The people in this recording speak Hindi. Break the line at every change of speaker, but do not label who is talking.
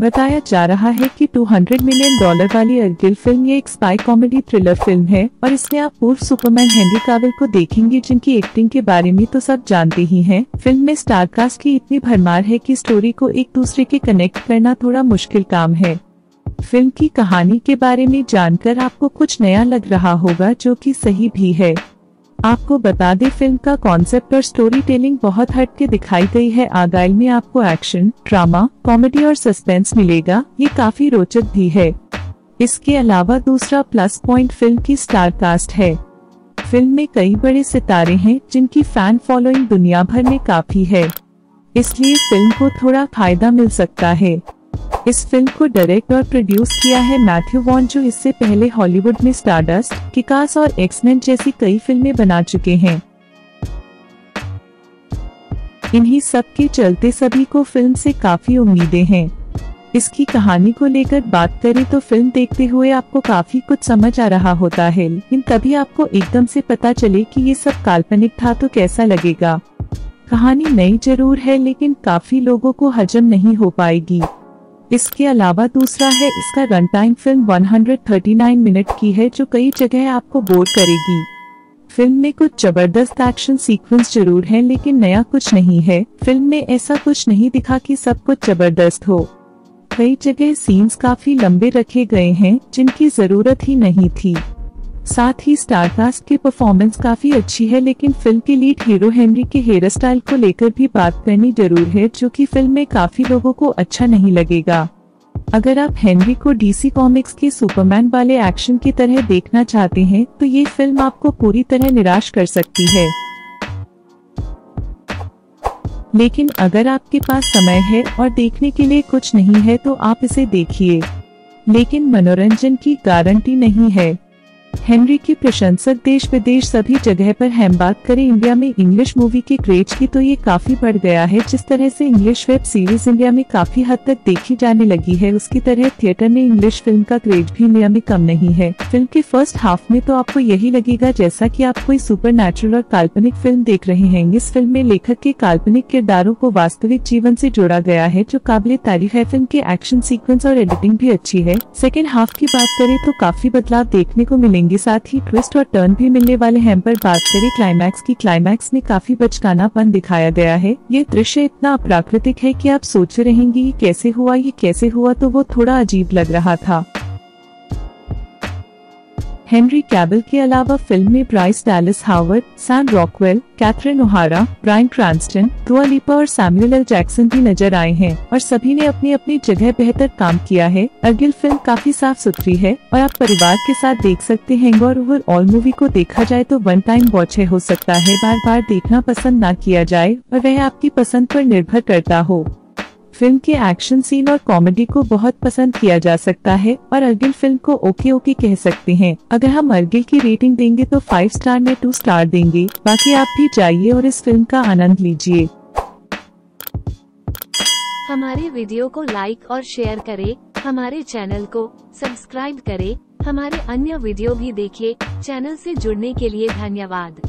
बताया जा रहा है कि 200 मिलियन डॉलर वाली अर्गिल फ़िल्म ये एक स्पाई कॉमेडी थ्रिलर फ़िल्म है और इसमें आप पूर्व सुपरमैन हेनरी काविल को देखेंगे जिनकी एक्टिंग के बारे में तो सब जानते ही हैं। फ़िल्म में स्टारकास्ट की इतनी भरमार है कि स्टोरी को एक दूसरे के कनेक्ट करना थोड़ा मुश्किल काम है फ़िल्म की कहानी के बारे में जानकर आपको कुछ नया लग रहा होगा जो की सही भी है आपको बता दें फ़िल्म का कॉन्सेप्ट और स्टोरी टेलिंग बहुत हट के दिखाई गई है। आगाइल में आपको एक्शन ड्रामा कॉमेडी और सस्पेंस मिलेगा। ये काफ़ी रोचक भी है। इसके अलावा दूसरा प्लस पॉइंट फ़िल्म की स्टार कास्ट है। फ़िल्म में कई बड़े सितारे हैं, जिनकी फ़ैन फॉलोइंग दुनिया भर में काफ़ी है। इसलिए फ़िल्म को थोड़ा फ़ायदा मिल सकता है। इस फ़िल्म को डायरेक्ट और प्रोड्यूस किया है मैथ्यू वॉन जो इससे पहले हॉलीवुड में स्टारडस्ट किकास और एक्समैन जैसी कई फ़िल्में बना चुके हैं। इन्हीं सब के चलते सभी को फ़िल्म से काफ़ी उम्मीदें हैं। इसकी कहानी को लेकर बात करें तो फ़िल्म देखते हुए आपको काफ़ी कुछ समझ आ रहा होता है, लेकिन तभी आपको एकदम से पता चले कि ये सब काल्पनिक था तो कैसा लगेगा। कहानी नई ज़रूर है, लेकिन काफ़ी लोगों को हजम नहीं हो पाएगी। इसके अलावा दूसरा है, इसका रन टाइम फ़िल्म 139 मिनट की है, जो कई जगह आपको बोर करेगी। फ़िल्म में कुछ ज़बरदस्त एक्शन सीक्वेंस ज़रूर है, लेकिन नया कुछ नहीं है। फ़िल्म में ऐसा कुछ नहीं दिखा कि सब कुछ ज़बरदस्त हो। कई जगह सीन्स काफ़ी लंबे रखे गए हैं, जिनकी ज़रूरत ही नहीं थी। साथ ही स्टारकास्ट की परफॉर्मेंस काफ़ी अच्छी है, लेकिन फ़िल्म के लीड हीरो हेनरी के हेयर स्टाइल को लेकर भी बात करनी ज़रूर है, जो कि फ़िल्म में काफ़ी लोगों को अच्छा नहीं लगेगा। अगर आप हेनरी को डीसी कॉमिक्स के सुपरमैन वाले एक्शन की तरह देखना चाहते हैं तो ये फ़िल्म आपको पूरी तरह निराश कर सकती है। लेकिन अगर आपके पास समय है और देखने के लिए कुछ नहीं है तो आप इसे देखिए। लेकिन मनोरंजन की गारंटी नहीं है। हेनरी के प्रशंसक देश विदेश सभी जगह पर हम बात करें इंडिया में इंग्लिश मूवी के क्रेज की तो ये काफ़ी बढ़ गया है। जिस तरह से इंग्लिश वेब सीरीज़ इंडिया में काफ़ी हद तक देखी जाने लगी है, उसकी तरह थिएटर में इंग्लिश फ़िल्म का क्रेज भी इंडिया में कम नहीं है। फ़िल्म के फ़र्स्ट हाफ़ में तो आपको यही लगेगा जैसा की आप कोई सुपर नेचुरल और काल्पनिक फ़िल्म देख रहे हैं। इस फ़िल्म में लेखक के काल्पनिक किरदारों को वास्तविक जीवन ऐसी जोड़ा गया है, जो काबिल तारीफ़ है। फ़िल्म के एक्शन सीक्वेंस और एडिटिंग भी अच्छी है। सेकेंड हाफ़ की बात करें तो काफ़ी बदलाव देखने को मिलेंगे मिलेंगे साथ ही ट्विस्ट और टर्न भी मिलने वाले हैं, पर बात करें क्लाइमैक्स की। क्लाइमैक्स में काफ़ी बचकानापन दिखाया गया है। ये दृश्य इतना अप्राकृतिक है कि आप सोच रहेंगे, ये कैसे हुआ? ये कैसे हुआ? तो वो थोड़ा अजीब लग रहा था। हेनरी कैबल के अलावा फ़िल्म में Bryce Dallas Howard Sam Rockwell Catherine O'Hara Bryan Cranston Dua और सैमुअल एल जैक्सन भी नज़र आए हैं और सभी ने अपनी अपनी जगह बेहतर काम किया है। अर्गिल फ़िल्म काफ़ी साफ़ सुथरी है और आप परिवार के साथ देख सकते हैं। और ओवरऑल मूवी को देखा जाए तो वन टाइम वॉच है, हो सकता है बार बार देखना पसंद न किया जाए और वह आपकी पसंद पर निर्भर करता हो। फ़िल्म के एक्शन सीन और कॉमेडी को बहुत पसंद किया जा सकता है और अर्गिल फ़िल्म को ओके ओके कह सकते हैं। अगर हम अर्गिल की रेटिंग देंगे तो फाइव स्टार में टू स्टार देंगे। बाकी आप भी जाइए और इस फ़िल्म का आनंद लीजिए।
हमारे वीडियो को लाइक और शेयर करें, हमारे चैनल को सब्सक्राइब करें, हमारे अन्य वीडियो भी देखिए। चैनल से जुड़ने के लिए धन्यवाद।